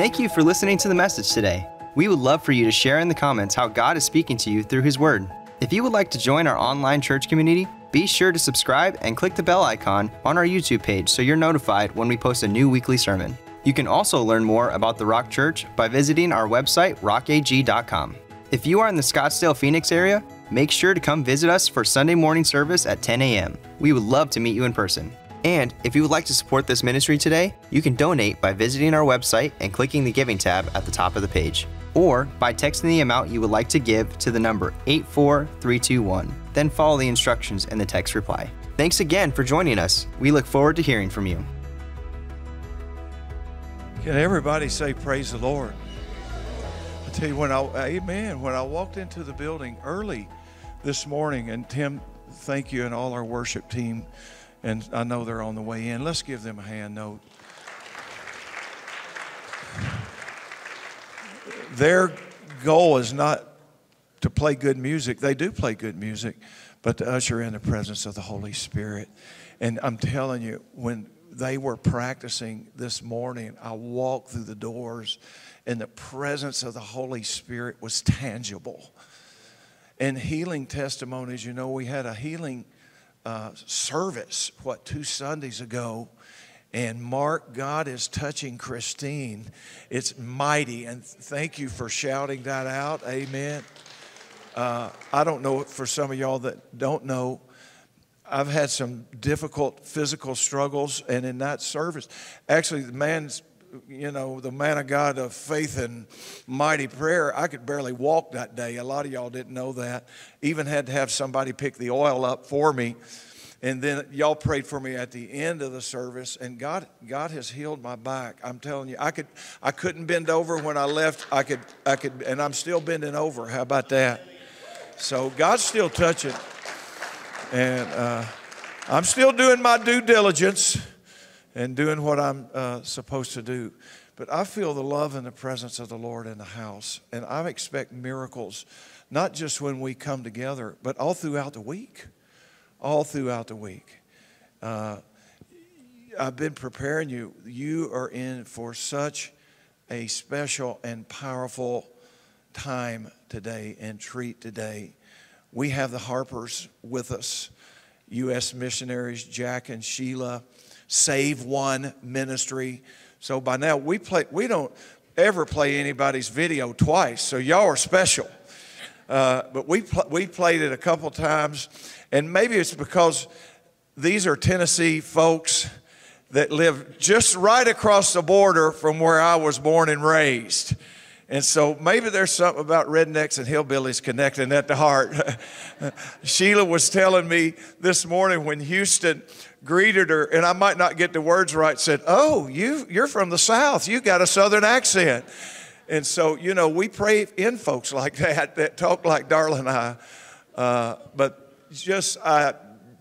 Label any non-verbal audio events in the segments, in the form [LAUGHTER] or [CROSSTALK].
Thank you for listening to the message today. We would love for you to share in the comments how God is speaking to you through His Word. If you would like to join our online church community, be sure to subscribe and click the bell icon on our YouTube page so you're notified when we post a new weekly sermon. You can also learn more about the Rock Church by visiting our website, rockag.com. If you are in the Scottsdale, Phoenix area, make sure to come visit us for Sunday morning service at 10 a.m. We would love to meet you in person. And if you would like to support this ministry today, you can donate by visiting our website and clicking the Giving tab at the top of the page, or by texting the amount you would like to give to the number 84321. Then follow the instructions in the text reply. Thanks again for joining us. We look forward to hearing from you. Can everybody say praise the Lord? I tell you when I amen, when I walked into the building early this morning and Tim, thank you and all our worship team and I know they're on the way in. Let's give them a hand note. Their goal is not to play good music. They do play good music, but to usher in the presence of the Holy Spirit. And I'm telling you, when they were practicing this morning, I walked through the doors and the presence of the Holy Spirit was tangible. And healing testimonies, you know, we had a healing uh, service, what, two Sundays ago. And Mark, God is touching Christine. It's mighty. And thank you for shouting that out. Amen. Uh, I don't know, for some of y'all that don't know, I've had some difficult physical struggles. And in that service, actually, the man's you know, the man of God of faith and mighty prayer, I could barely walk that day. A lot of y'all didn't know that. Even had to have somebody pick the oil up for me. And then y'all prayed for me at the end of the service, and God, God has healed my back. I'm telling you, I could, I couldn't bend over when I left. I could, I could, and I'm still bending over. How about that? So God's still touching, and uh, I'm still doing my due diligence and doing what I'm uh, supposed to do. But I feel the love and the presence of the Lord in the house. And I expect miracles, not just when we come together, but all throughout the week. All throughout the week. Uh, I've been preparing you. You are in for such a special and powerful time today and treat today. We have the Harpers with us, U.S. missionaries, Jack and Sheila. Save One ministry. So by now we play we don't ever play anybody's video twice. So y'all are special. Uh, but we pl- we played it a couple times, and maybe it's because these are Tennessee folks that live just right across the border from where I was born and raised. And so maybe there's something about rednecks and hillbillies connecting at the heart. [LAUGHS] Sheila was telling me this morning when Houston greeted her, and I might not get the words right, said, Oh, you, you're from the South. You got a Southern accent. And so, you know, we pray in folks like that, that talk like Darla and I. Uh, but just, I,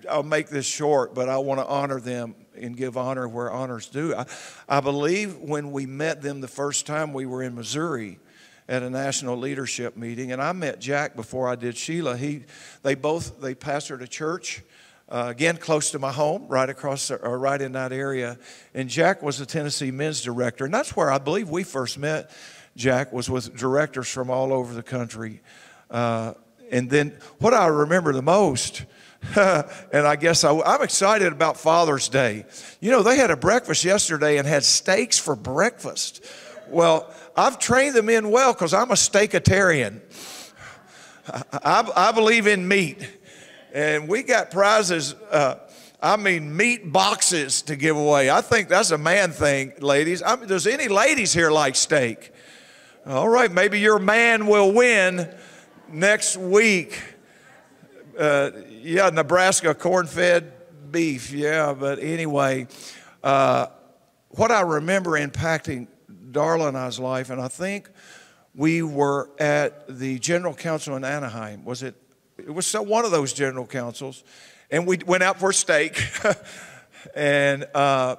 I'll make this short, but I want to honor them and give honor where honor's due. I, I believe when we met them the first time, we were in Missouri at a national leadership meeting, and I met Jack before I did Sheila. He, they both, they pastored a church uh, again, close to my home, right across, or right in that area. And Jack was the Tennessee men's director. And that's where I believe we first met. Jack was with directors from all over the country. Uh, and then what I remember the most, [LAUGHS] and I guess I, I'm excited about Father's Day. You know, they had a breakfast yesterday and had steaks for breakfast. Well, I've trained the men well because I'm a steakitarian. I, I, I believe in meat and we got prizes. Uh, I mean, meat boxes to give away. I think that's a man thing, ladies. I mean, does any ladies here like steak? All right, maybe your man will win next week. Uh, yeah, Nebraska corn-fed beef. Yeah, but anyway, uh, what I remember impacting Darla and I's life, and I think we were at the General Council in Anaheim. Was it it was one of those general councils, and we went out for a steak, [LAUGHS] and uh,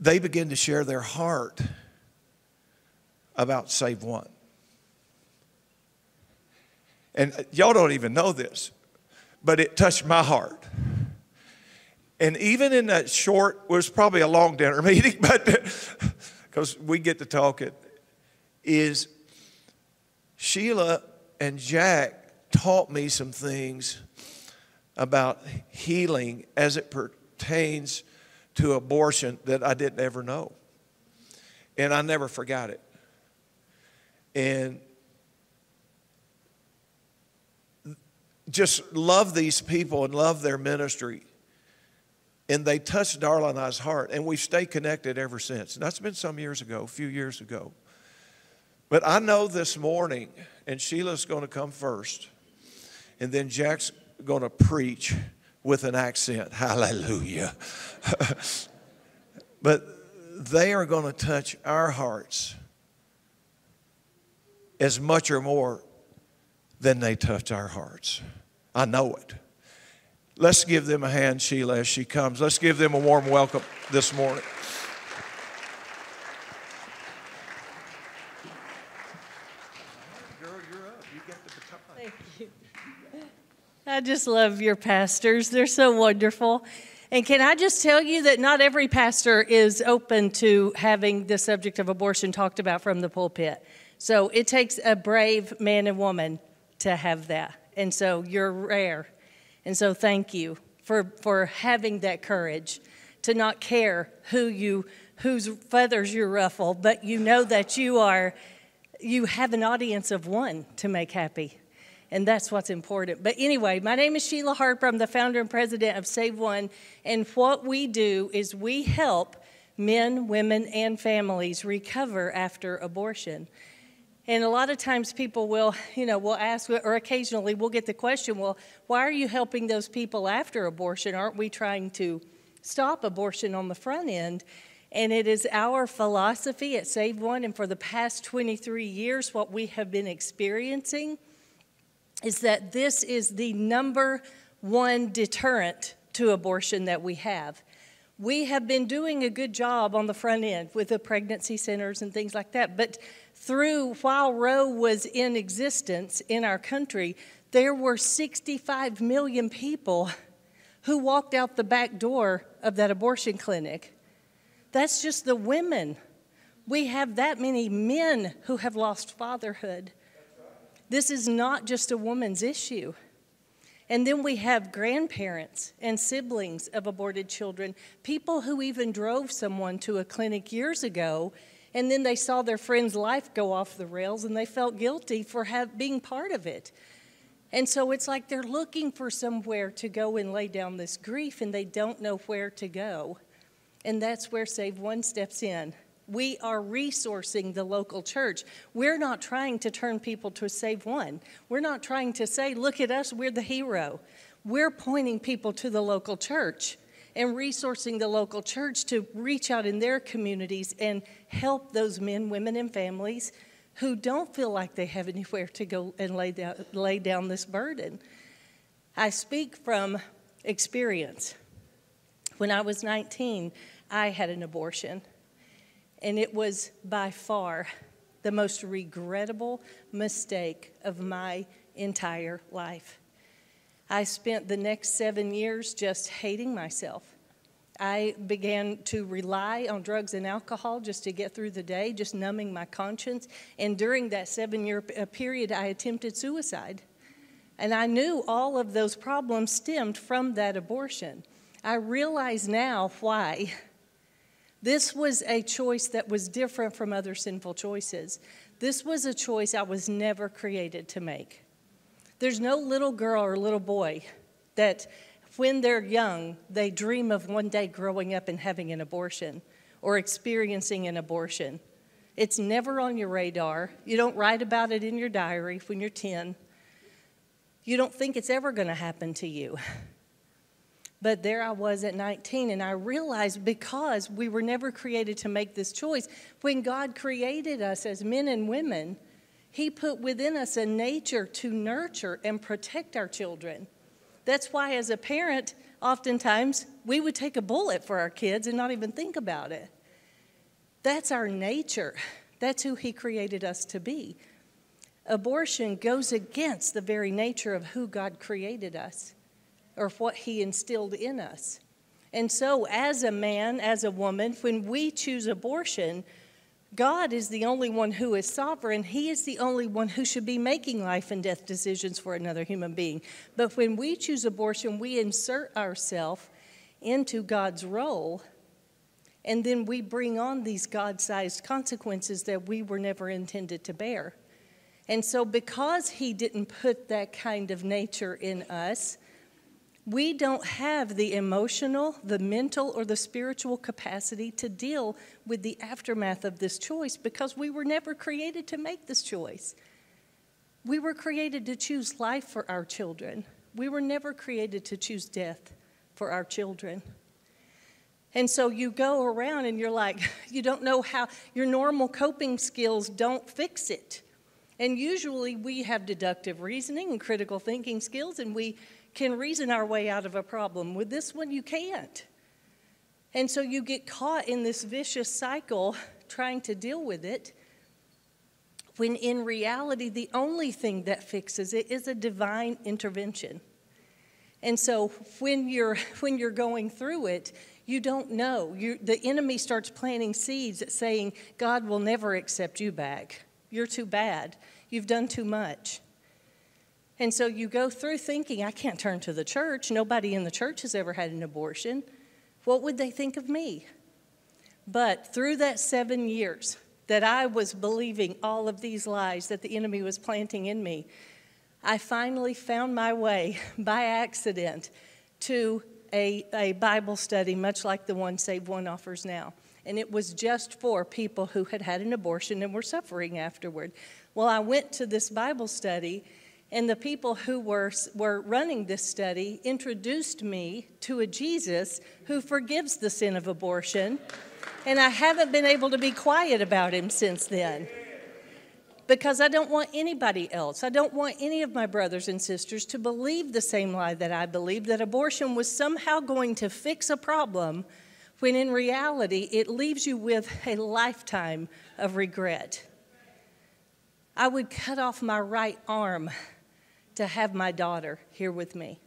they began to share their heart about Save One. And uh, y'all don't even know this, but it touched my heart. And even in that short, it was probably a long dinner [LAUGHS] meeting, but [LAUGHS] because we get to talk it, is Sheila and Jack taught me some things about healing as it pertains to abortion that I didn't ever know. And I never forgot it. And just love these people and love their ministry. And they touched Darla and I's heart, and we've stayed connected ever since. And that's been some years ago, a few years ago. But I know this morning, and Sheila's going to come first, and then Jack's going to preach with an accent. [LAUGHS] Hallelujah. [LAUGHS] but they are going to touch our hearts as much or more than they touch our hearts. I know it. Let's give them a hand, Sheila, as she comes. Let's give them a warm welcome this morning. I just love your pastors. They're so wonderful. And can I just tell you that not every pastor is open to having the subject of abortion talked about from the pulpit. So it takes a brave man and woman to have that. And so you're rare. And so thank you for, for having that courage to not care who you whose feathers you ruffle, but you know that you are you have an audience of one to make happy and that's what's important. But anyway, my name is Sheila Harper. I'm the founder and president of Save One, and what we do is we help men, women, and families recover after abortion. And a lot of times people will, you know, will ask, or occasionally we'll get the question, well, why are you helping those people after abortion? Aren't we trying to stop abortion on the front end? And it is our philosophy at Save One, and for the past 23 years, what we have been experiencing is that this is the number one deterrent to abortion that we have. We have been doing a good job on the front end with the pregnancy centers and things like that, but through while Roe was in existence in our country, there were 65 million people who walked out the back door of that abortion clinic. That's just the women. We have that many men who have lost fatherhood. This is not just a woman's issue. And then we have grandparents and siblings of aborted children, people who even drove someone to a clinic years ago, and then they saw their friend's life go off the rails and they felt guilty for have, being part of it. And so it's like they're looking for somewhere to go and lay down this grief and they don't know where to go. And that's where Save One steps in. We are resourcing the local church. We're not trying to turn people to save one. We're not trying to say, look at us, we're the hero. We're pointing people to the local church and resourcing the local church to reach out in their communities and help those men, women, and families who don't feel like they have anywhere to go and lay down, lay down this burden. I speak from experience. When I was 19, I had an abortion. And it was by far the most regrettable mistake of my entire life. I spent the next seven years just hating myself. I began to rely on drugs and alcohol just to get through the day, just numbing my conscience. And during that seven year uh, period, I attempted suicide. And I knew all of those problems stemmed from that abortion. I realize now why this was a choice that was different from other sinful choices. This was a choice I was never created to make. There's no little girl or little boy that, when they're young, they dream of one day growing up and having an abortion or experiencing an abortion. It's never on your radar. You don't write about it in your diary when you're 10. You don't think it's ever going to happen to you. But there I was at 19, and I realized because we were never created to make this choice, when God created us as men and women, He put within us a nature to nurture and protect our children. That's why, as a parent, oftentimes we would take a bullet for our kids and not even think about it. That's our nature, that's who He created us to be. Abortion goes against the very nature of who God created us or what He instilled in us. And so, as a man, as a woman, when we choose abortion, God is the only one who is sovereign. He is the only one who should be making life and death decisions for another human being. But when we choose abortion, we insert ourselves into God's role, and then we bring on these God sized consequences that we were never intended to bear. And so, because He didn't put that kind of nature in us, we don't have the emotional, the mental, or the spiritual capacity to deal with the aftermath of this choice because we were never created to make this choice. We were created to choose life for our children. We were never created to choose death for our children. And so you go around and you're like, [LAUGHS] you don't know how, your normal coping skills don't fix it. And usually we have deductive reasoning and critical thinking skills, and we can reason our way out of a problem. With this one, you can't. And so you get caught in this vicious cycle trying to deal with it, when in reality, the only thing that fixes it is a divine intervention. And so when you're, when you're going through it, you don't know. You, the enemy starts planting seeds saying, God will never accept you back. You're too bad. You've done too much. And so you go through thinking, I can't turn to the church. Nobody in the church has ever had an abortion. What would they think of me? But through that seven years that I was believing all of these lies that the enemy was planting in me, I finally found my way [LAUGHS] by accident to a, a Bible study, much like the one Save One offers now. And it was just for people who had had an abortion and were suffering afterward. Well, I went to this Bible study and the people who were, were running this study introduced me to a Jesus who forgives the sin of abortion. And I haven't been able to be quiet about him since then. Because I don't want anybody else, I don't want any of my brothers and sisters to believe the same lie that I believe that abortion was somehow going to fix a problem when in reality it leaves you with a lifetime of regret. I would cut off my right arm to have my daughter here with me.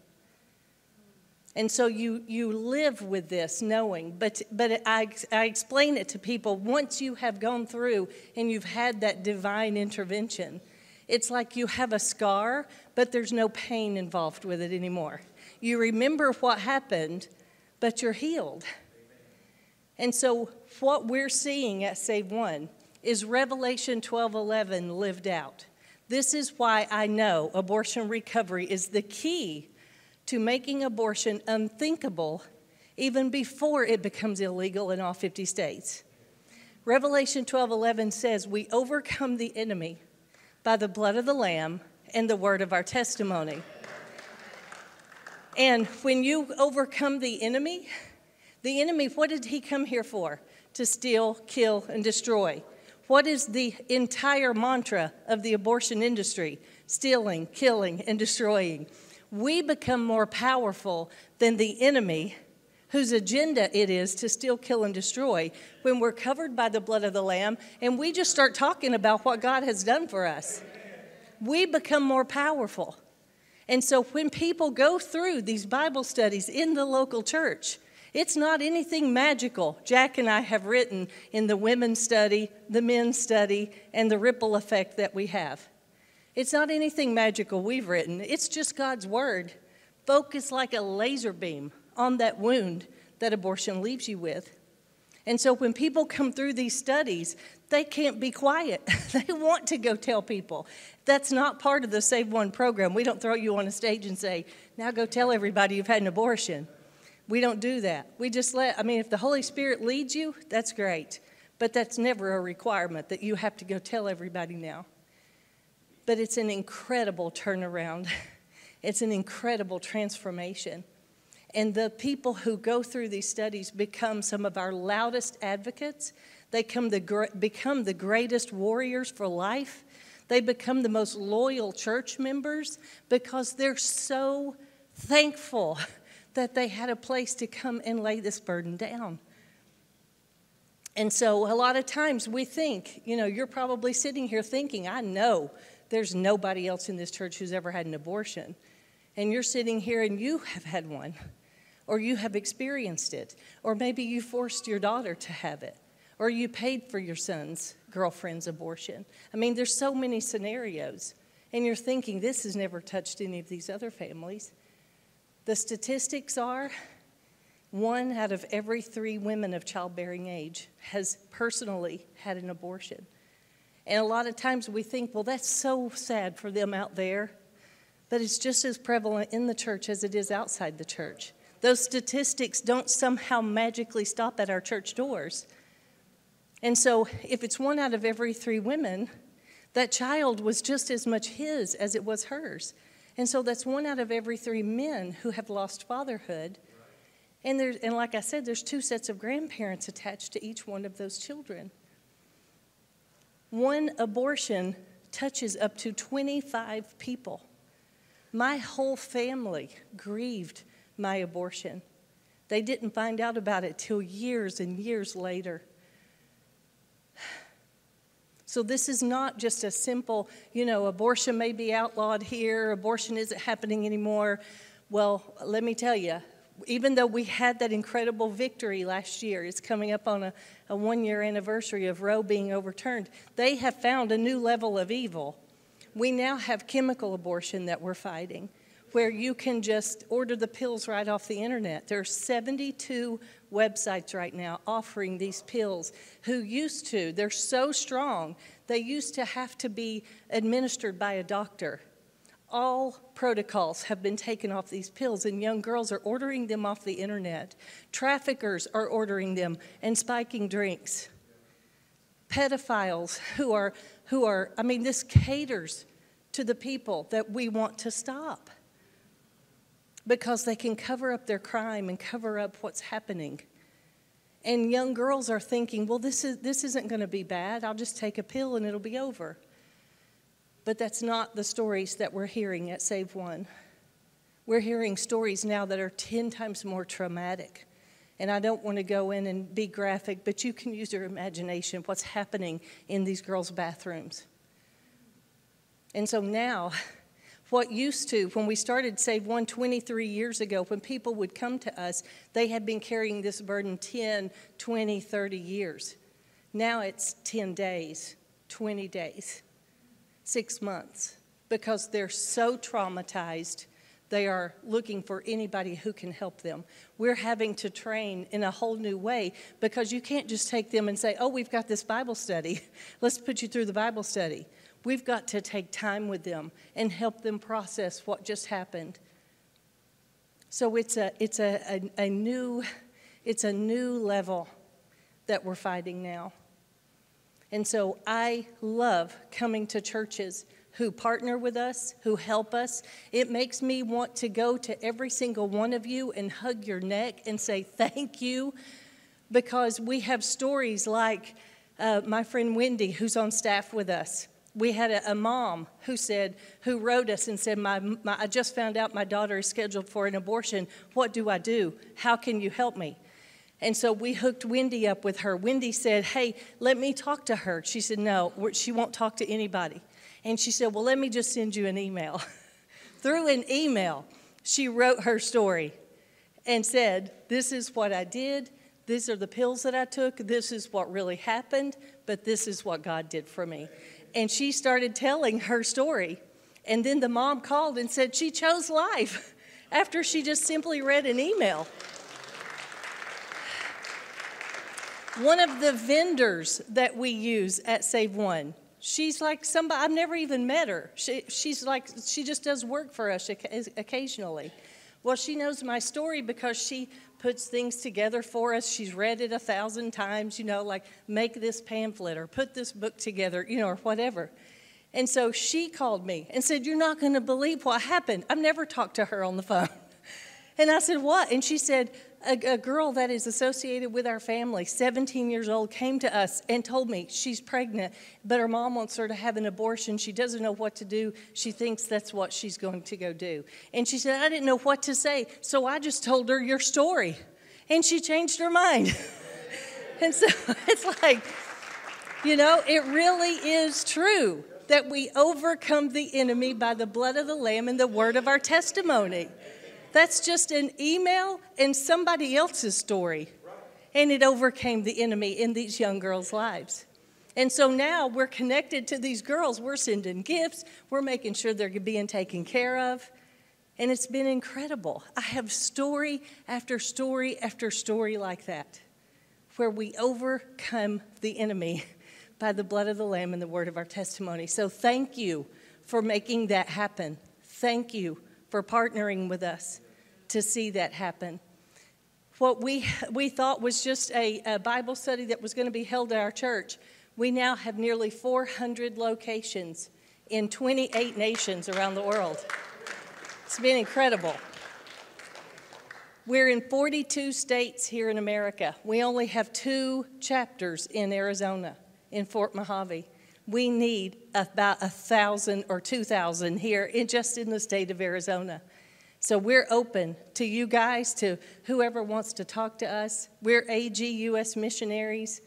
And so you, you live with this knowing, but, but I, I explain it to people once you have gone through and you've had that divine intervention. It's like you have a scar, but there's no pain involved with it anymore. You remember what happened, but you're healed. And so what we're seeing at Save One is Revelation 12:11 lived out. This is why I know abortion recovery is the key to making abortion unthinkable even before it becomes illegal in all 50 states. Revelation 12:11 says, "We overcome the enemy by the blood of the lamb and the word of our testimony." And when you overcome the enemy, the enemy, what did he come here for? To steal, kill, and destroy. What is the entire mantra of the abortion industry? Stealing, killing, and destroying. We become more powerful than the enemy whose agenda it is to steal, kill, and destroy when we're covered by the blood of the Lamb and we just start talking about what God has done for us. We become more powerful. And so when people go through these Bible studies in the local church, it's not anything magical. Jack and I have written in the women's study, the men's study, and the ripple effect that we have. It's not anything magical we've written, it's just God's word. Focus like a laser beam on that wound that abortion leaves you with. And so when people come through these studies, they can't be quiet. [LAUGHS] they want to go tell people. That's not part of the Save One program. We don't throw you on a stage and say, now go tell everybody you've had an abortion. We don't do that. We just let, I mean, if the Holy Spirit leads you, that's great. But that's never a requirement that you have to go tell everybody now. But it's an incredible turnaround, [LAUGHS] it's an incredible transformation. And the people who go through these studies become some of our loudest advocates. They become the, become the greatest warriors for life. They become the most loyal church members because they're so thankful that they had a place to come and lay this burden down. And so a lot of times we think, you know, you're probably sitting here thinking, I know there's nobody else in this church who's ever had an abortion. And you're sitting here and you have had one, or you have experienced it, or maybe you forced your daughter to have it, or you paid for your son's girlfriend's abortion. I mean, there's so many scenarios. And you're thinking, this has never touched any of these other families. The statistics are one out of every three women of childbearing age has personally had an abortion. And a lot of times we think, well, that's so sad for them out there. But it's just as prevalent in the church as it is outside the church. Those statistics don't somehow magically stop at our church doors. And so, if it's one out of every three women, that child was just as much his as it was hers. And so, that's one out of every three men who have lost fatherhood. And, there's, and like I said, there's two sets of grandparents attached to each one of those children. One abortion touches up to 25 people. My whole family grieved my abortion. They didn't find out about it till years and years later. So, this is not just a simple, you know, abortion may be outlawed here, abortion isn't happening anymore. Well, let me tell you, even though we had that incredible victory last year, it's coming up on a, a one year anniversary of Roe being overturned, they have found a new level of evil. We now have chemical abortion that we're fighting, where you can just order the pills right off the internet. There are 72 websites right now offering these pills who used to, they're so strong, they used to have to be administered by a doctor all protocols have been taken off these pills, and young girls are ordering them off the internet. Traffickers are ordering them and spiking drinks. Pedophiles who are, who are, I mean, this caters to the people that we want to stop because they can cover up their crime and cover up what's happening. And young girls are thinking, well, this, is, this isn't going to be bad. I'll just take a pill and it'll be over. But that's not the stories that we're hearing at Save One. We're hearing stories now that are 10 times more traumatic. And I don't want to go in and be graphic, but you can use your imagination what's happening in these girls' bathrooms. And so now, [LAUGHS] what used to, when we started Save One 23 years ago, when people would come to us, they had been carrying this burden 10, 20, 30 years. Now it's 10 days, 20 days six months because they're so traumatized they are looking for anybody who can help them. We're having to train in a whole new way because you can't just take them and say, Oh, we've got this Bible study. [LAUGHS] Let's put you through the Bible study. We've got to take time with them and help them process what just happened. So it's a, it's a, a, a new, it's a new level that we're fighting now. And so I love coming to churches who partner with us, who help us. It makes me want to go to every single one of you and hug your neck and say thank you because we have stories like uh, my friend Wendy, who's on staff with us. We had a, a mom who said, who wrote us and said, my, my, I just found out my daughter is scheduled for an abortion. What do I do? How can you help me? And so we hooked Wendy up with her. Wendy said, Hey, let me talk to her. She said, No, she won't talk to anybody. And she said, Well, let me just send you an email. [LAUGHS] Through an email, she wrote her story and said, This is what I did. These are the pills that I took. This is what really happened, but this is what God did for me. And she started telling her story. And then the mom called and said she chose life [LAUGHS] after she just simply read an email. One of the vendors that we use at Save One, she's like somebody, I've never even met her. She, she's like, she just does work for us occasionally. Well, she knows my story because she puts things together for us. She's read it a thousand times, you know, like make this pamphlet or put this book together, you know, or whatever. And so she called me and said, You're not going to believe what happened. I've never talked to her on the phone. [LAUGHS] And I said, What? And she said, a, a, girl that is associated with our family, 17 years old, came to us and told me she's pregnant, but her mom wants her to have an abortion. She doesn't know what to do. She thinks that's what she's going to go do. And she said, I didn't know what to say, so I just told her your story. And she changed her mind. [LAUGHS] and so [LAUGHS] it's like, you know, it really is true that we overcome the enemy by the blood of the Lamb and the word of our testimony. That's just an email and somebody else's story. and it overcame the enemy in these young girls' lives. And so now we're connected to these girls. We're sending gifts, we're making sure they're being taken care of. And it's been incredible. I have story after story after story like that, where we overcome the enemy [LAUGHS] by the blood of the Lamb and the word of our testimony. So thank you for making that happen. Thank you for partnering with us to see that happen. What we, we thought was just a, a Bible study that was going to be held at our church, we now have nearly 400 locations in 28 nations around the world. It's been incredible. We're in 42 states here in America. We only have two chapters in Arizona, in Fort Mojave. We need about a thousand or 2,000 here in, just in the state of Arizona. So we're open to you guys, to whoever wants to talk to us. We're AGUS missionaries.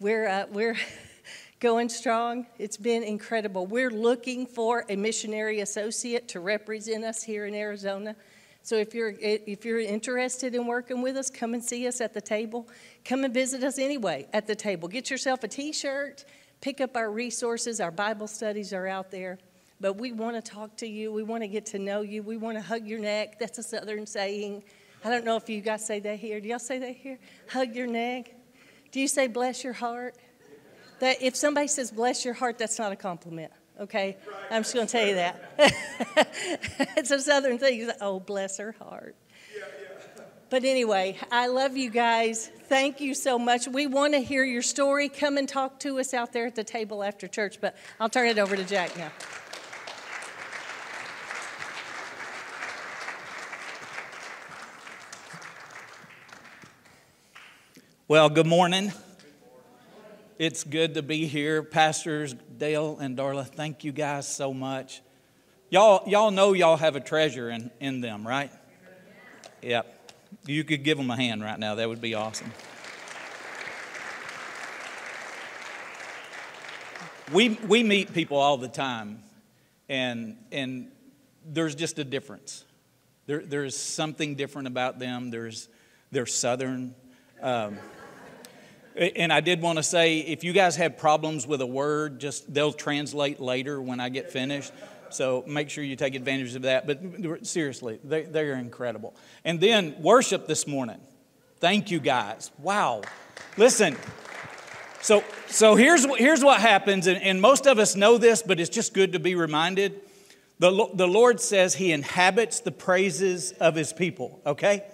We're, uh, we're [LAUGHS] going strong. It's been incredible. We're looking for a missionary associate to represent us here in Arizona. So if you're if you're interested in working with us, come and see us at the table. Come and visit us anyway at the table. Get yourself a t-shirt, pick up our resources, our Bible studies are out there. But we want to talk to you. We want to get to know you. We want to hug your neck. That's a southern saying. I don't know if you guys say that here. Do y'all say that here? Hug your neck. Do you say bless your heart? That if somebody says bless your heart, that's not a compliment. Okay, I'm just going to tell you that. [LAUGHS] it's a southern thing. Oh, bless her heart. But anyway, I love you guys. Thank you so much. We want to hear your story. Come and talk to us out there at the table after church. But I'll turn it over to Jack now. Well, good morning. It's good to be here. Pastors Dale and Darla, thank you guys so much. Y'all, y'all know y'all have a treasure in, in them, right? Yep. You could give them a hand right now. That would be awesome. We, we meet people all the time, and, and there's just a difference. There, there's something different about them. There's, they're Southern. Um, and I did want to say if you guys have problems with a word, just they'll translate later when I get finished. So make sure you take advantage of that. But seriously, they, they're incredible. And then worship this morning. Thank you guys. Wow. Listen. So, so here's, here's what happens, and, and most of us know this, but it's just good to be reminded. The, the Lord says He inhabits the praises of His people, okay?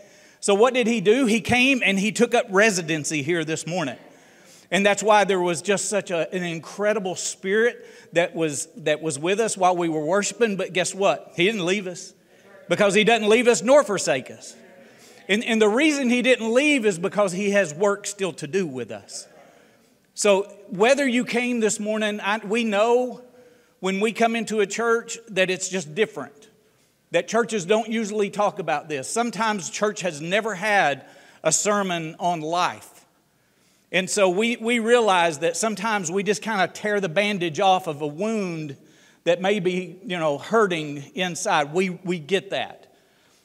So, what did he do? He came and he took up residency here this morning. And that's why there was just such a, an incredible spirit that was, that was with us while we were worshiping. But guess what? He didn't leave us because he doesn't leave us nor forsake us. And, and the reason he didn't leave is because he has work still to do with us. So, whether you came this morning, I, we know when we come into a church that it's just different that churches don't usually talk about this. Sometimes church has never had a sermon on life. And so we, we realize that sometimes we just kind of tear the bandage off of a wound that may be, you know, hurting inside. We, we get that.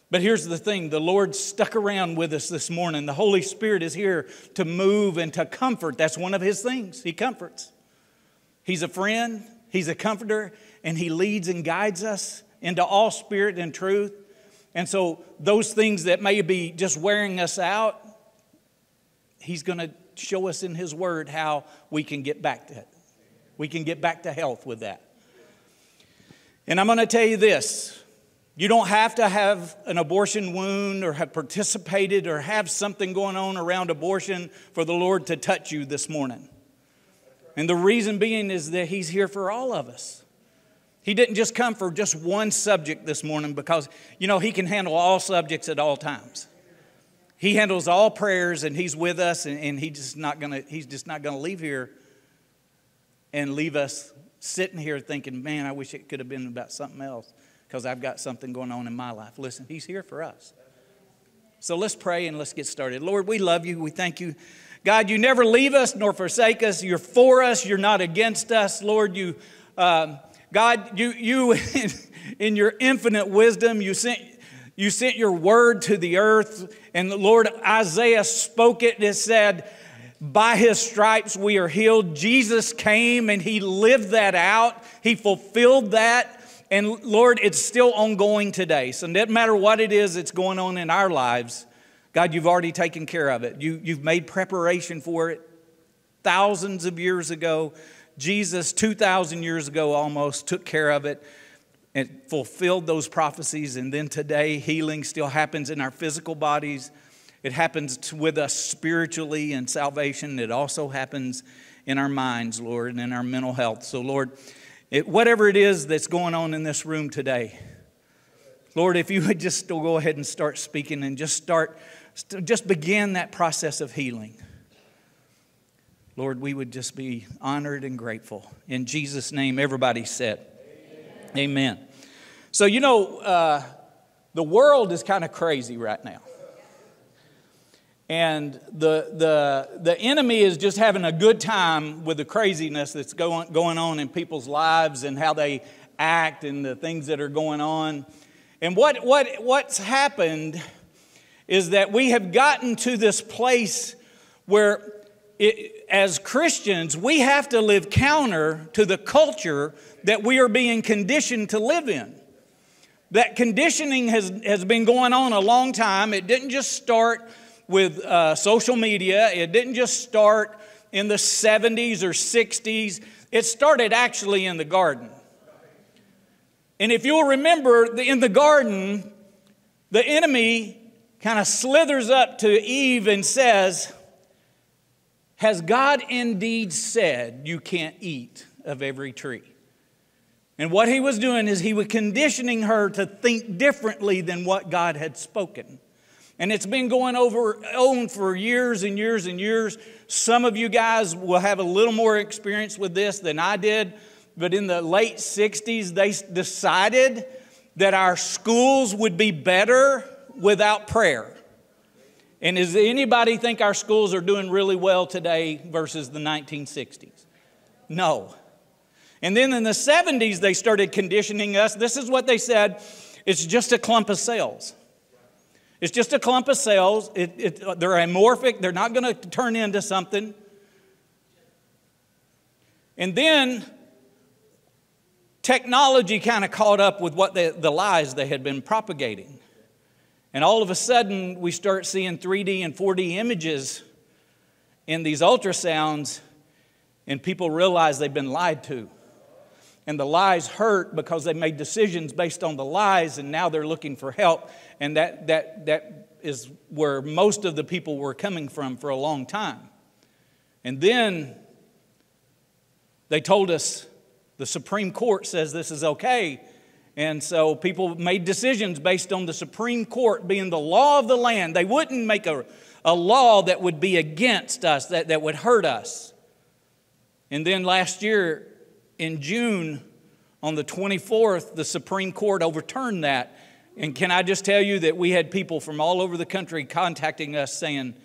But here's the thing the Lord stuck around with us this morning. The Holy Spirit is here to move and to comfort. That's one of His things. He comforts. He's a friend, He's a comforter, and He leads and guides us into all spirit and truth. And so, those things that may be just wearing us out, He's going to show us in His Word how we can get back to it. We can get back to health with that. And I'm going to tell you this you don't have to have an abortion wound or have participated or have something going on around abortion for the Lord to touch you this morning. And the reason being is that He's here for all of us. He didn't just come for just one subject this morning because, you know, He can handle all subjects at all times. He handles all prayers and He's with us and, and just not gonna, He's just not going to leave here and leave us sitting here thinking, man, I wish it could have been about something else because I've got something going on in my life. Listen, He's here for us. So let's pray and let's get started. Lord, we love you. We thank you. God, you never leave us nor forsake us. You're for us. You're not against us. Lord, you. Um, God, you, you [LAUGHS] in your infinite wisdom, you sent, You sent your word to the earth, and the Lord Isaiah spoke it and said, By his stripes we are healed. Jesus came and he lived that out, he fulfilled that. And Lord, it's still ongoing today. So, no matter what it is that's going on in our lives, God, you've already taken care of it. You, you've made preparation for it thousands of years ago. Jesus, 2,000 years ago almost, took care of it and fulfilled those prophecies. And then today, healing still happens in our physical bodies. It happens with us spiritually and salvation. It also happens in our minds, Lord, and in our mental health. So, Lord, it, whatever it is that's going on in this room today, Lord, if you would just go ahead and start speaking and just start, just begin that process of healing. Lord, we would just be honored and grateful. In Jesus' name, everybody said. Amen. So, you know, uh, the world is kind of crazy right now. And the, the, the enemy is just having a good time with the craziness that's going, going on in people's lives and how they act and the things that are going on. And what, what, what's happened is that we have gotten to this place where, it, as Christians, we have to live counter to the culture that we are being conditioned to live in. That conditioning has, has been going on a long time. It didn't just start with uh, social media, it didn't just start in the 70s or 60s, it started actually in the garden. And if you'll remember, in the garden, the enemy kind of slithers up to Eve and says, Has God indeed said you can't eat of every tree? And what he was doing is he was conditioning her to think differently than what God had spoken. And it's been going over on for years and years and years. Some of you guys will have a little more experience with this than I did. But in the late 60s, they decided that our schools would be better without prayer. And does anybody think our schools are doing really well today versus the 1960s? No. And then in the 70s, they started conditioning us. This is what they said it's just a clump of cells. It's just a clump of cells. It, it, they're amorphic, they're not going to turn into something. And then technology kind of caught up with what they, the lies they had been propagating. And all of a sudden, we start seeing 3D and 4D images in these ultrasounds, and people realize they've been lied to and the lies hurt because they made decisions based on the lies and now they're looking for help. And that that that is where most of the people were coming from for a long time. And then they told us the supreme court says this is okay. And so people made decisions based on the supreme court being the law of the land. They wouldn't make a, a law that would be against us that, that would hurt us. And then last year in June, on the 24th, the Supreme Court overturned that. And can I just tell you that we had people from all over the country contacting us saying,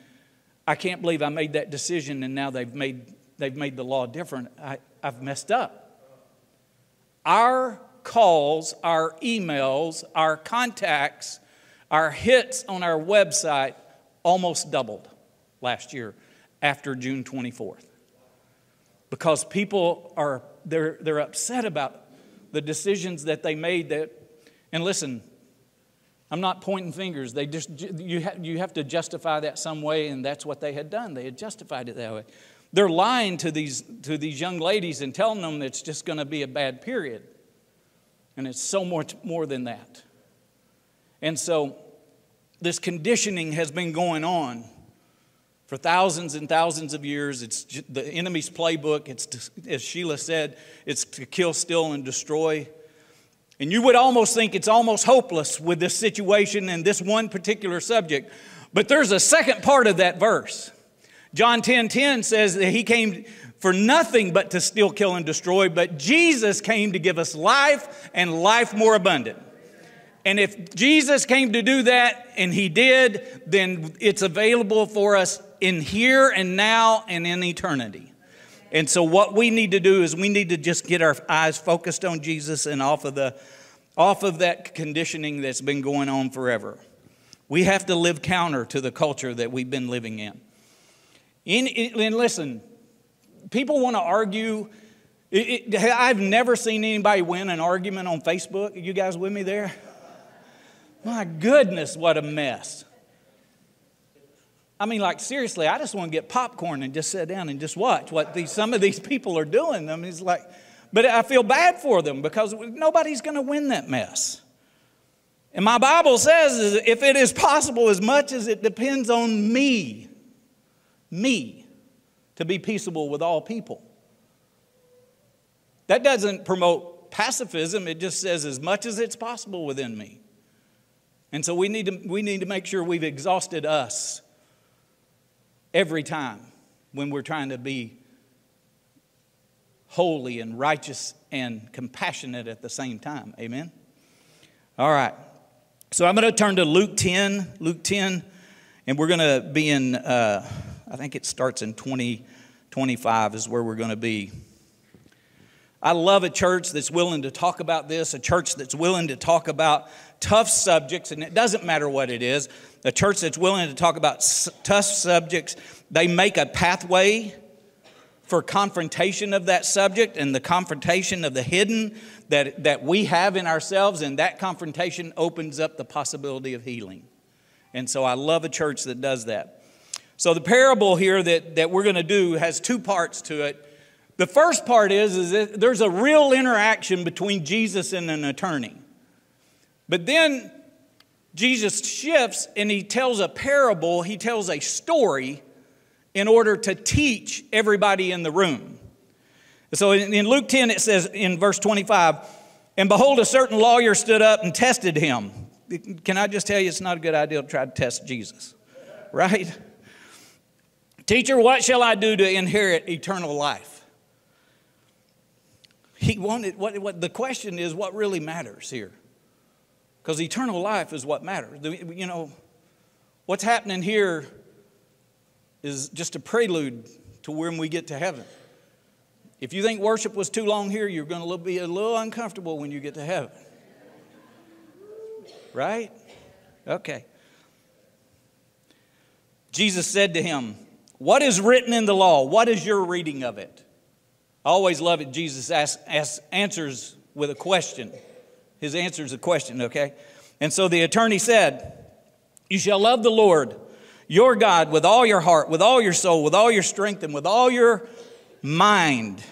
I can't believe I made that decision and now they've made, they've made the law different. I, I've messed up. Our calls, our emails, our contacts, our hits on our website almost doubled last year after June 24th because people are they're, they're upset about the decisions that they made that, and listen, I'm not pointing fingers. They just, you, you have to justify that some way, and that's what they had done. They had justified it that way. They're lying to these, to these young ladies and telling them it's just going to be a bad period. And it's so much more than that. And so, this conditioning has been going on for thousands and thousands of years. It's the enemy's playbook. It's, to, as Sheila said, it's to kill, steal, and destroy. And you would almost think it's almost hopeless with this situation and this one particular subject. But there's a second part of that verse. John 10 10 says that he came for nothing but to steal, kill, and destroy, but Jesus came to give us life and life more abundant. And if Jesus came to do that, and he did, then it's available for us in here and now and in eternity. And so, what we need to do is we need to just get our eyes focused on Jesus and off of the, off of that conditioning that's been going on forever. We have to live counter to the culture that we've been living in. in, in and listen, people want to argue. It, it, I've never seen anybody win an argument on Facebook. Are you guys with me there? My goodness, what a mess. I mean, like, seriously, I just want to get popcorn and just sit down and just watch what these, some of these [LAUGHS] people are doing. I mean, it's like, but I feel bad for them because nobody's going to win that mess. And my Bible says, if it is possible, as much as it depends on me, me, to be peaceable with all people. That doesn't promote pacifism, it just says, as much as it's possible within me. And so we need to, we need to make sure we've exhausted us every time when we're trying to be holy and righteous and compassionate at the same time. Amen? All right. So I'm going to turn to Luke 10. Luke 10, and we're going to be in, uh, I think it starts in 20, 25 is where we're going to be. I love a church that's willing to talk about this, a church that's willing to talk about tough subjects, and it doesn't matter what it is. A church that's willing to talk about tough subjects, they make a pathway for confrontation of that subject and the confrontation of the hidden that, that we have in ourselves, and that confrontation opens up the possibility of healing. And so I love a church that does that. So the parable here that, that we're going to do has two parts to it. The first part is, is that there's a real interaction between Jesus and an attorney. But then Jesus shifts and he tells a parable, he tells a story in order to teach everybody in the room. So in, Luke 10, it says in verse 25, and behold, a certain lawyer stood up and tested him. Can I just tell you, it's not a good idea to try to test Jesus, right? Teacher, what shall I do to inherit eternal life? He wanted, what, what the question is, what really matters here? Because eternal life is what matters. You know, what's happening here is just a prelude to when we get to heaven. If you think worship was too long here, you're going to be a little uncomfortable when you get to heaven. Right? Okay. Jesus said to him, What is written in the law? What is your reading of it? I always love it. Jesus asks, asks, answers with a question. His answer is a question, okay? And so the attorney said, You shall love the Lord your God with all your heart, with all your soul, with all your strength, and with all your mind,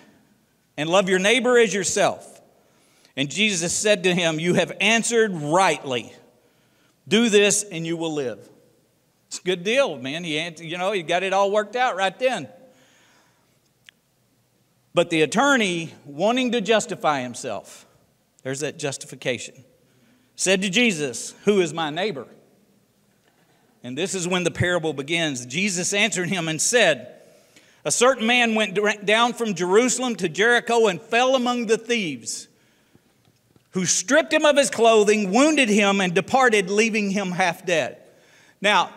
and love your neighbor as yourself. And Jesus said to him, You have answered rightly. Do this and you will live. It's a good deal, man. He, you know, he got it all worked out right then. But the attorney, wanting to justify himself, there's that justification, said to Jesus, Who is my neighbor? And this is when the parable begins. Jesus answered him and said, A certain man went down from Jerusalem to Jericho and fell among the thieves, who stripped him of his clothing, wounded him, and departed, leaving him half dead. Now,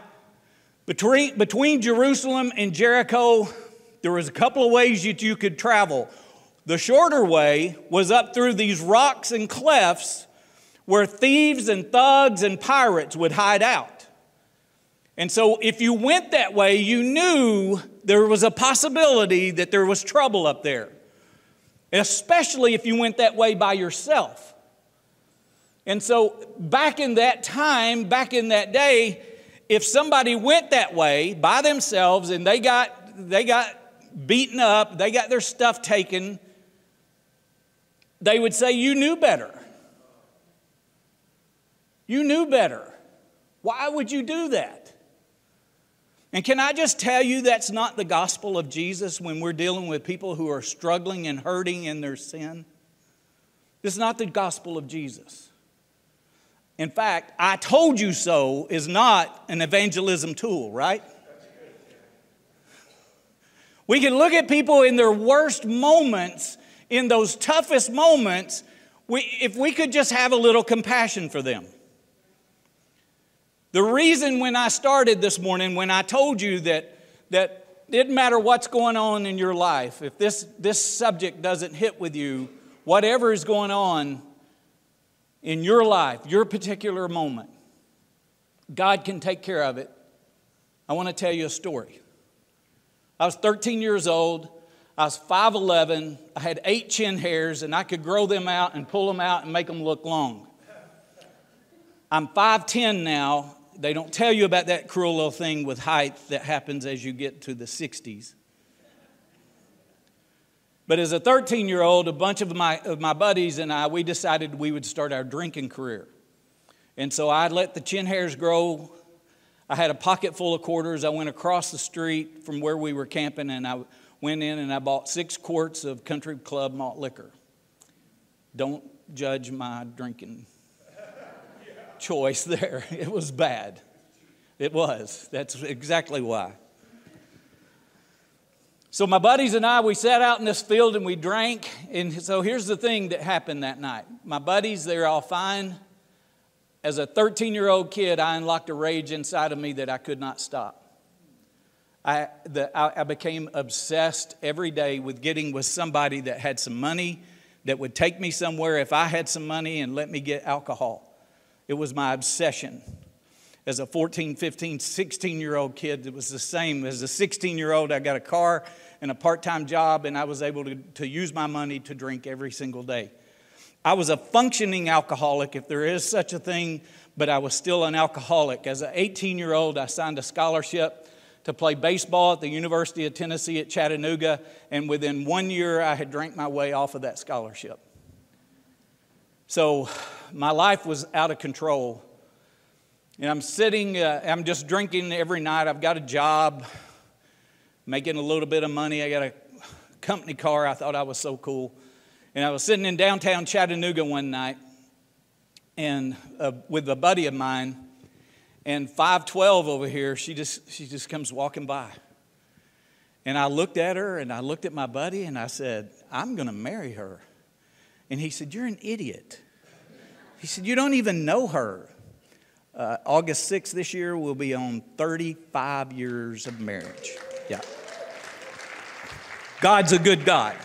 between, between Jerusalem and Jericho, there was a couple of ways that you could travel. The shorter way was up through these rocks and clefts where thieves and thugs and pirates would hide out. And so, if you went that way, you knew there was a possibility that there was trouble up there, especially if you went that way by yourself. And so, back in that time, back in that day, if somebody went that way by themselves and they got, they got beaten up, they got their stuff taken, they would say, You knew better. You knew better. Why would you do that? And can I just tell you that's not the gospel of Jesus when we're dealing with people who are struggling and hurting in their sin? This is not the gospel of Jesus. In fact, I told you so is not an evangelism tool, right? We can look at people in their worst moments in those toughest moments, we, if we could just have a little compassion for them. The reason when I started this morning, when I told you that, that it didn't matter what's going on in your life, if this, this subject doesn't hit with you, whatever is going on, in your life, your particular moment, God can take care of it. I want to tell you a story. I was 13 years old. I was 5'11. I had eight chin hairs, and I could grow them out and pull them out and make them look long. I'm 5'10 now. They don't tell you about that cruel little thing with height that happens as you get to the 60s. But as a 13 year old, a bunch of my, of my buddies and I, we decided we would start our drinking career. And so I let the chin hairs grow. I had a pocket full of quarters. I went across the street from where we were camping and I went in and I bought six quarts of country club malt liquor. Don't judge my drinking [LAUGHS] choice there. [LAUGHS] It was bad. It was. That's exactly why. So my buddies and I, we sat out in this field and we drank. And so here's the thing that happened that night. My buddies, they're all fine. As a 13 year old kid, I unlocked a rage inside of me that I could not stop. I, the, I, I became obsessed every day with getting with somebody that had some money, that would take me somewhere if I had some money and let me get alcohol. It was my obsession. As a 14, 15, 16 year old kid, it was the same. As a 16 year old, I got a car and a part time job, and I was able to, to use my money to drink every single day. I was a functioning alcoholic, if there is such a thing, but I was still an alcoholic. As an 18 year old, I signed a scholarship to play baseball at the University of Tennessee at Chattanooga, and within one year, I had drank my way off of that scholarship. So my life was out of control. And I'm sitting, uh, I'm just drinking every night. I've got a job making a little bit of money. I got a company car. I thought I was so cool. And I was sitting in downtown Chattanooga one night and uh, with a buddy of mine. And 512 over here, she just, she just comes walking by. And I looked at her and I looked at my buddy and I said, I'm going to marry her. And he said, You're an idiot. He said, You don't even know her. Uh, August 6th this year, we'll be on 35 years of marriage. Yeah. God's a good God.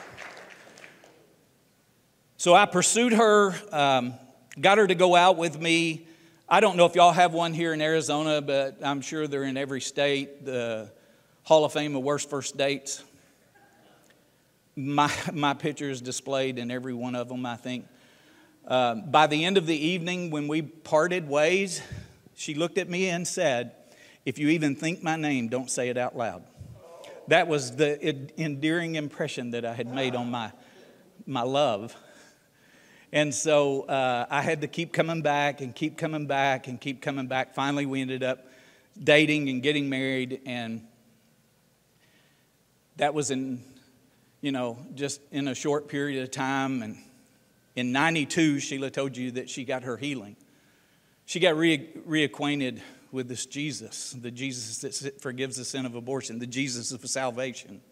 So I pursued her, um, got her to go out with me. I don't know if y'all have one here in Arizona, but I'm sure they're in every state. The Hall of Fame of Worst First Dates. My, my picture is displayed in every one of them, I think. Uh, by the end of the evening, when we parted ways, she looked at me and said, If you even think my name, don't say it out loud. That was the endearing impression that I had made on my, my love. And so uh, I had to keep coming back and keep coming back and keep coming back. Finally, we ended up dating and getting married, and that was in, you know, just in a short period of time. And in 92, Sheila told you that she got her healing. She got re- reacquainted with this Jesus, the Jesus that forgives the sin of abortion, the Jesus of salvation,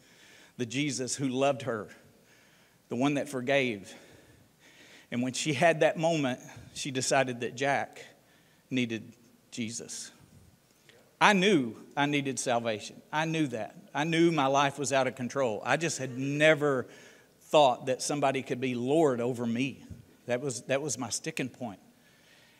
the Jesus who loved her, the one that forgave. And when she had that moment, she decided that Jack needed Jesus. I knew I needed salvation. I knew that. I knew my life was out of control. I just had never thought that somebody could be Lord over me. That was, that was my sticking point.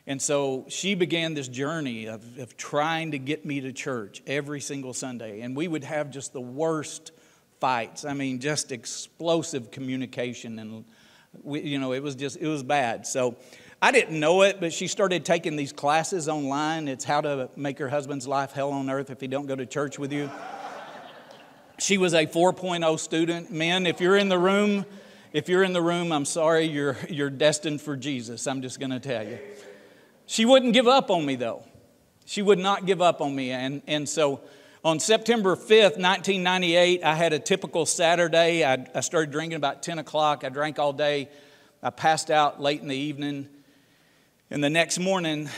And so she began this journey of, of trying to get me to church every single Sunday. And we would have just the worst fights. I mean, just explosive communication. And, we, you know, it was just, it was bad. So I didn't know it, but she started taking these classes online. It's how to make your husband's life hell on earth if he don't go to church with you. she was a 4.0 student. Men, if you're in the room, if you're in the room, I'm sorry, you're, you're destined for Jesus. I'm just going to tell you. She wouldn't give up on me, though. She would not give up on me. And, and so on September 5th, 1998, I had a typical Saturday. I, I started drinking about 10 o'clock. I drank all day. I passed out late in the evening. And the next morning,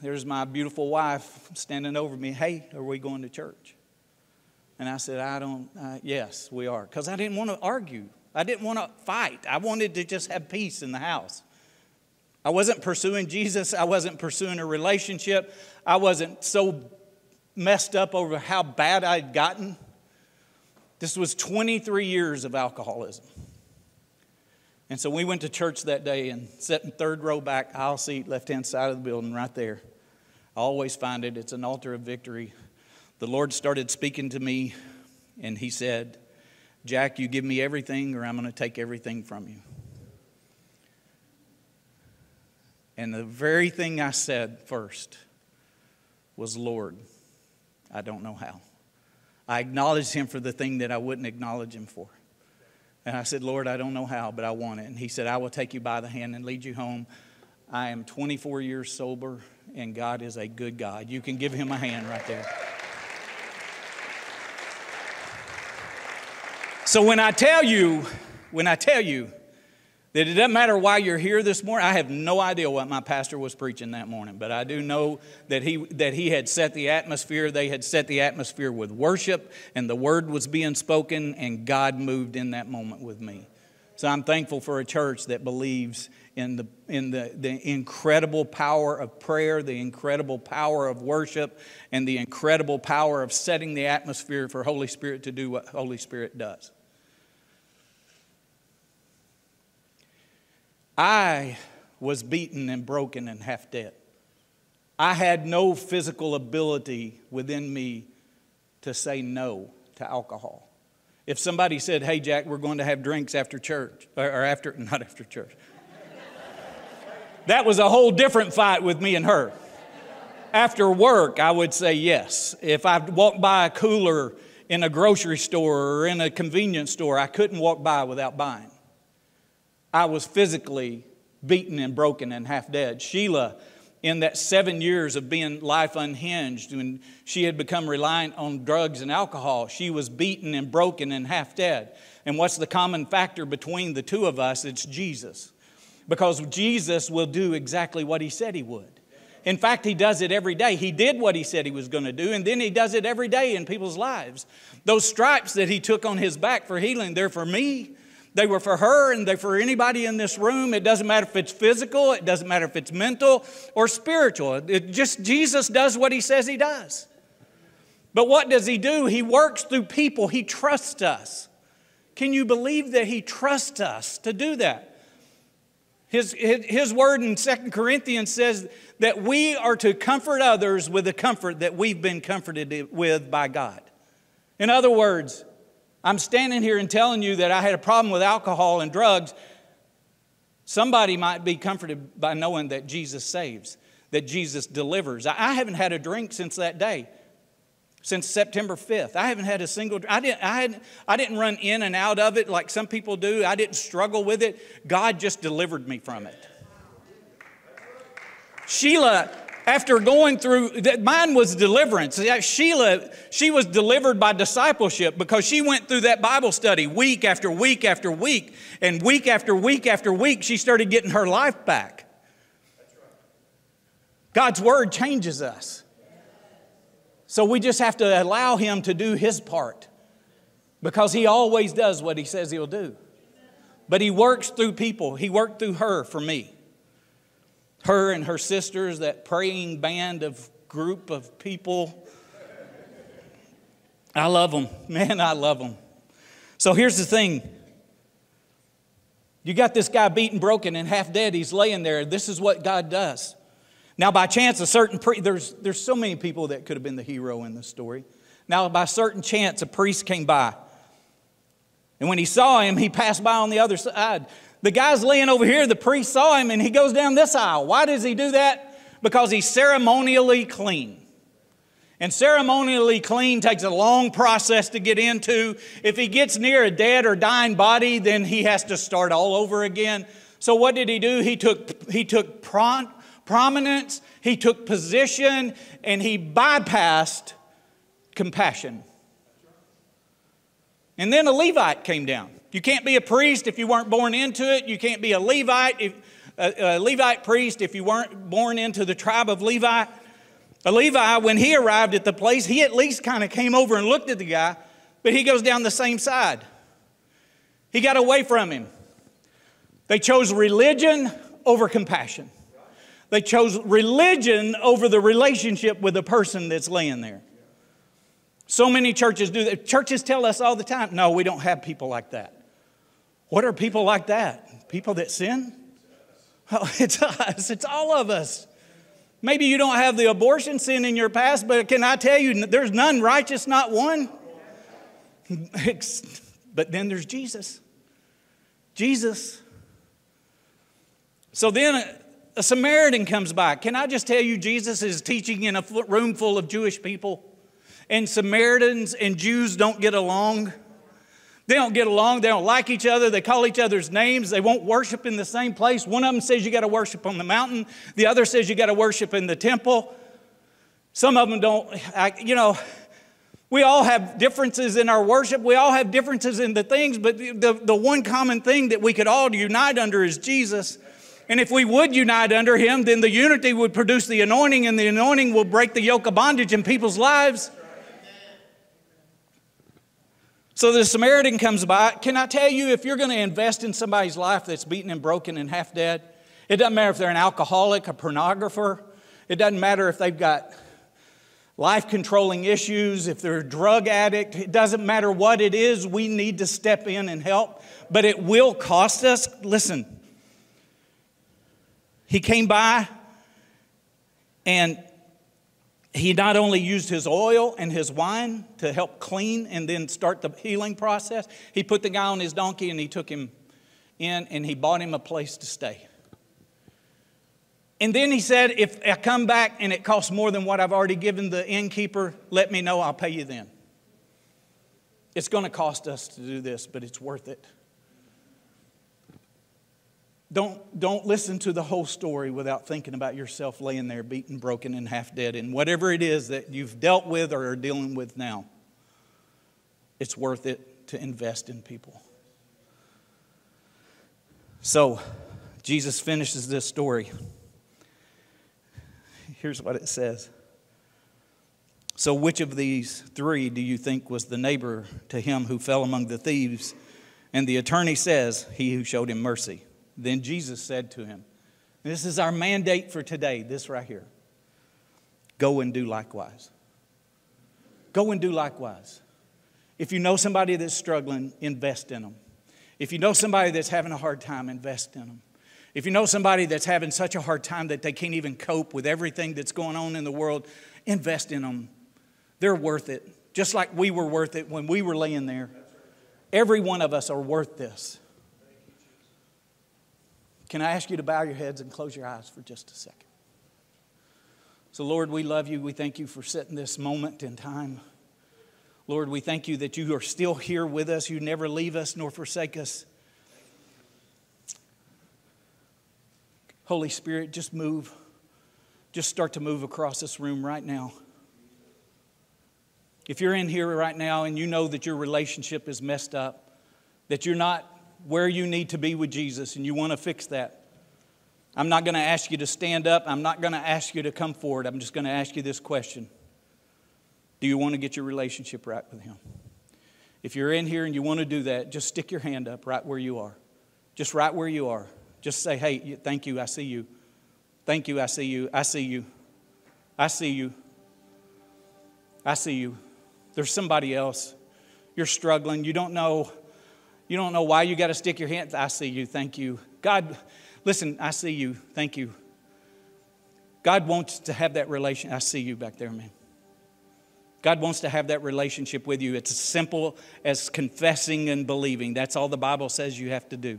there's my beautiful wife standing over me. Hey, are we going to church? And I said, I don't, uh, yes, we are. Because I didn't want to argue. I didn't want to fight. I wanted to just have peace in the house. I wasn't pursuing Jesus. I wasn't pursuing a relationship. I wasn't so messed up over how bad I'd gotten. This was 23 years of alcoholism. And so we went to church that day and sat in third row back, aisle seat, left hand side of the building, right there. I always find it, it's an altar of victory. The Lord started speaking to me, and He said, Jack, you give me everything, or I'm going to take everything from you. And the very thing I said first was, Lord, I don't know how. I acknowledged Him for the thing that I wouldn't acknowledge Him for. And I said, Lord, I don't know how, but I want it. And he said, I will take you by the hand and lead you home. I am 24 years sober, and God is a good God. You can give him a hand right there. So when I tell you, when I tell you that it doesn't matter why you're here this morning. I have no idea what my pastor was preaching that morning, but I do know that he, that he had set the atmosphere. They had set the atmosphere with worship, and the word was being spoken, and God moved in that moment with me. So I'm thankful for a church that believes in the, in the, the incredible power of prayer, the incredible power of worship, and the incredible power of setting the atmosphere for Holy Spirit to do what Holy Spirit does. I was beaten and broken and half dead. I had no physical ability within me to say no to alcohol. If somebody said, Hey, Jack, we're going to have drinks after church, or after, [LAUGHS] not after church, that was a whole different fight with me and her. After work, I would say yes. If I walked by a cooler in a grocery store or in a convenience store, I couldn't walk by without buying. I was physically beaten and broken and half dead. Sheila, in that seven years of being life unhinged, when she had become reliant on drugs and alcohol, she was beaten and broken and half dead. And what's the common factor between the two of us? It's Jesus. Because Jesus will do exactly what he said he would. In fact, he does it every day. He did what he said he was going to do, and then he does it every day in people's lives. Those stripes that he took on his back for healing, they're for me. They were for her and they're for anybody in this room. It doesn't matter if it's physical, it doesn't matter if it's mental or spiritual. It just Jesus does what he says he does. But what does he do? He works through people. He trusts us. Can you believe that he trusts us to do that? His, his, his word in Second Corinthians says that we are to comfort others with the comfort that we've been comforted with by God. In other words, I'm standing here and telling you that I had a problem with alcohol and drugs. Somebody might be comforted by knowing that Jesus saves, that Jesus delivers. I haven't had a drink since that day, since September 5th. I haven't had a single I didn't, I, hadn't, I didn't run in and out of it like some people do. I didn't struggle with it. God just delivered me from it. Sheila after going through that mine was deliverance. Sheila she was delivered by discipleship because she went through that bible study week after week after week and week after week after week she started getting her life back. God's word changes us. So we just have to allow him to do his part because he always does what he says he'll do. But he works through people. He worked through her for me her and her sisters, that praying band of group of people. I love them. [LAUGHS] Man, I love them. So here's the thing. You got this guy beaten, broken, and half dead. He's laying there. This is what God does. Now, by chance, a certain priest, there's, there's so many people that could have been the hero in this story. Now, by certain chance, a priest came by. And when he saw him, he passed by on the other side. The guy's laying over here, the priest saw him, and he goes down this aisle. Why does he do that? Because he's ceremonially clean. And ceremonially clean takes a long process to get into. If he gets near a dead or dying body, then he has to start all over again. So what did he do? He took, he took prominence, he took position, and he bypassed compassion. And then a Levite came down. You can't be a priest if you weren't born into it. You can't be a Levite, if, a, a Levite priest if you weren't born into the tribe of Levi. A Levi, when he arrived at the place, he at least kind of came over and looked at the guy, but he goes down the same side. He got away from him. They chose religion over compassion. They chose religion over the relationship with the person that's laying there. So many churches do that. Churches tell us all the time no, we don't have people like that. What are people like that? People that sin? Oh, [LAUGHS] it's us, it's all of us. Maybe you don't have the abortion sin in your past, but can I tell you, there's none righteous, not one? [LAUGHS] But then there's Jesus. Jesus. So then a, a Samaritan comes by. Can I just tell you, Jesus is teaching in a room full of Jewish people, and Samaritans and Jews don't get along. They don't get along. They don't like each other. They call each other's names. They won't worship in the same place. One of them says you got to worship on the mountain. The other says you got to worship in the temple. Some of them don't, I, you know, we all have differences in our worship. We all have differences in the things, but the, the one common thing that we could all unite under is Jesus. And if we would unite under him, then the unity would produce the anointing, and the anointing will break the yoke of bondage in people's lives. So the Samaritan comes by. Can I tell you, if you're going to invest in somebody's life that's beaten and broken and half dead, it doesn't matter if they're an alcoholic, a pornographer, it doesn't matter if they've got life controlling issues, if they're a drug addict, it doesn't matter what it is, we need to step in and help. But it will cost us. Listen, he came by and he not only used his oil and his wine to help clean and then start the healing process, he put the guy on his donkey and he took him in and he bought him a place to stay. And then he said, If I come back and it costs more than what I've already given the innkeeper, let me know, I'll pay you then. It's going to cost us to do this, but it's worth it. Don't, don't listen to the whole story without thinking about yourself laying there beaten, broken, and half dead. And whatever it is that you've dealt with or are dealing with now, it's worth it to invest in people. So, Jesus finishes this story. Here's what it says. So, which of these three do you think was the neighbor to him who fell among the thieves? And the attorney says, He who showed him mercy. Then Jesus said to him, This is our mandate for today, this right here. Go and do likewise. Go and do likewise. If you know somebody that's struggling, invest in them. If you know somebody that's having a hard time, invest in them. If you know somebody that's having such a hard time that they can't even cope with everything that's going on in the world, invest in them. They're worth it, just like we were worth it when we were laying there. Every one of us are worth this. Can I ask you to bow your heads and close your eyes for just a second? So, Lord, we love you. We thank you for setting this moment in time. Lord, we thank you that you are still here with us. You never leave us nor forsake us. Holy Spirit, just move. Just start to move across this room right now. If you're in here right now and you know that your relationship is messed up, that you're not where you need to be with Jesus and you want to fix that, I'm not going to ask you to stand up. I'm not going to ask you to come forward. I'm just going to ask you this question Do you want to get your relationship right with Him? If you're in here and you want to do that, just stick your hand up right where you are. Just right where you are. Just say, Hey, thank you. I see you. Thank you. I see you. I see you. I see you. I see you. There's somebody else. You're struggling. You don't know you don't know why you got to stick your hand. I see you. Thank you. God, listen, I see you. Thank you. God wants to have that relation. I see you back there, man. God wants to have that relationship with you. It's as simple as confessing and believing. That's all the Bible says you have to do.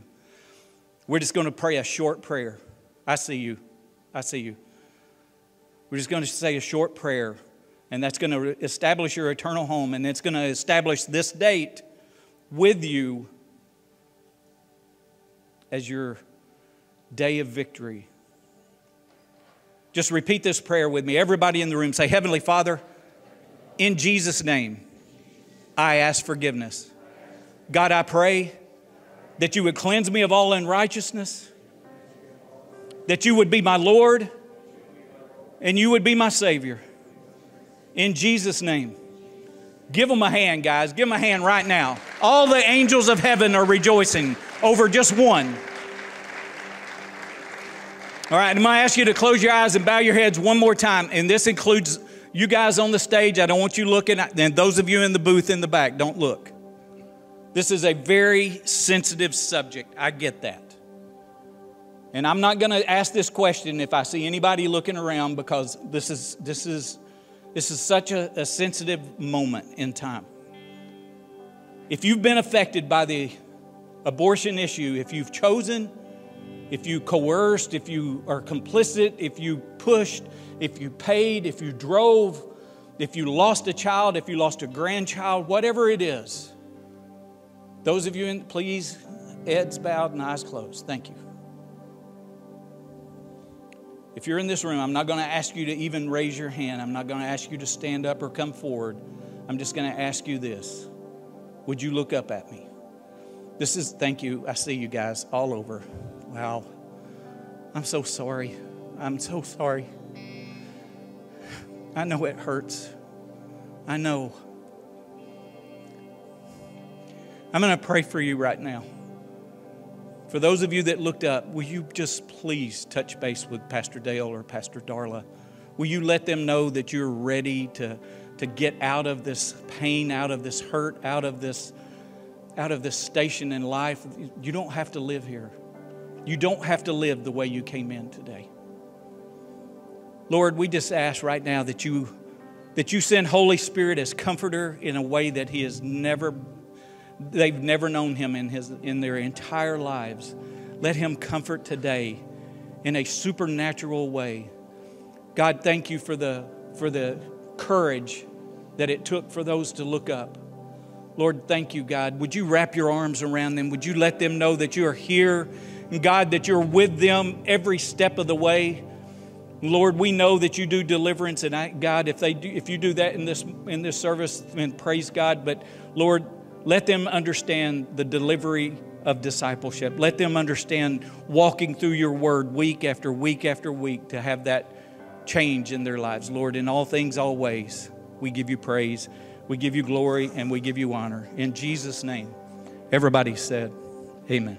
We're just going to pray a short prayer. I see you. I see you. We're just going to say a short prayer, and that's going to establish your eternal home, and it's going to establish this date with you as your day of victory. Just repeat this prayer with me. Everybody in the room say, Heavenly Father, in Jesus' name, I ask forgiveness. God, I pray that you would cleanse me of all unrighteousness, that you would be my Lord, and you would be my Savior. In Jesus' name. Give them a hand, guys. Give them a hand right now. All the angels of heaven are rejoicing over just one. All right, I'm going to ask you to close your eyes and bow your heads one more time. And this includes you guys on the stage. I don't want you looking, and those of you in the booth in the back, don't look. This is a very sensitive subject. I get that. And I'm not going to ask this question if I see anybody looking around because this is, this is, this is such a, a sensitive moment in time. If you've been affected by the abortion issue, if you've chosen, if you coerced, if you are complicit, if you pushed, if you paid, if you drove, if you lost a child, if you lost a grandchild, whatever it is, those of you in, please, heads bowed and eyes closed. Thank you. If you're in this room, I'm not going to ask you to even raise your hand. I'm not going to ask you to stand up or come forward. I'm just going to ask you this Would you look up at me? This is, thank you. I see you guys all over. Wow. I'm so sorry. I'm so sorry. I know it hurts. I know. I'm going to pray for you right now. For those of you that looked up, will you just please touch base with Pastor Dale or Pastor Darla? Will you let them know that you're ready to, to get out of this pain, out of this hurt, out of this, out of this station in life? You don't have to live here. You don't have to live the way you came in today. Lord, we just ask right now that you that you send Holy Spirit as comforter in a way that he has never they've never known him in, his, in their entire lives. Let him comfort today in a supernatural way. God, thank you for the, for the courage that it took for those to look up. Lord, thank you, God. Would you wrap your arms around them? Would you let them know that you are here and God, that you're with them every step of the way? Lord, we know that you do deliverance, and I, God, if they do, if you do that in this in this service, then praise God. But Lord, let them understand the delivery of discipleship. Let them understand walking through your word week after week after week to have that change in their lives. Lord, in all things, always, we give you praise, we give you glory, and we give you honor. In Jesus' name, everybody said, Amen.